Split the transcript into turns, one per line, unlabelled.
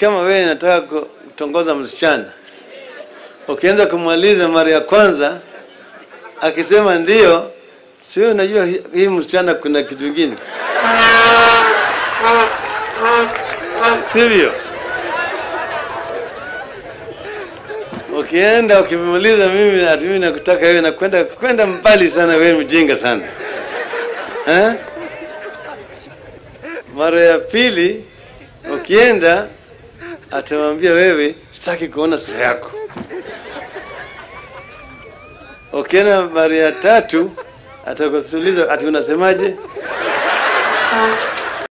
kama wewe nataka kutongoza msichana, ukianza kumaliza mara ya kwanza akisema ndio, sio unajua hii msichana kuna kitu kingine, sivyo? Ukienda ukimaliza, mimi mimi nakutaka wewe, nakwenda kwenda mbali sana, wewe mjinga sana ha? Mara ya pili ukienda, atamwambia wewe, sitaki kuona sura yako. Ukienda mara ya tatu atakusuliza ati unasemaje?